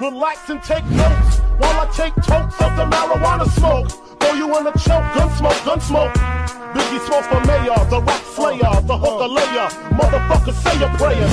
Relax and take notes while I take totes of the marijuana smoke. Throw you in a choke, gun smoke, gun smoke. Biggie smoke for mayor, the rock slayer, the hooker layer. Motherfucker, say a prayer.